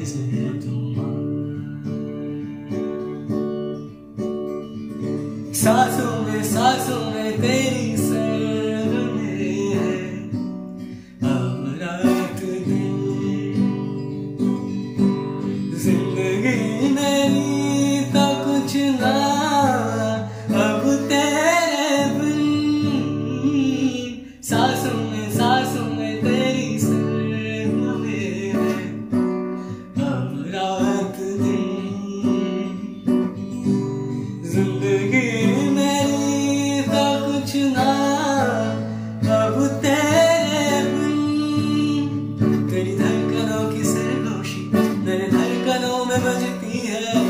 days ahead सांसों में सांसों में तेरी ज़िंदगी मेरी तो कुछ ना में बजती है।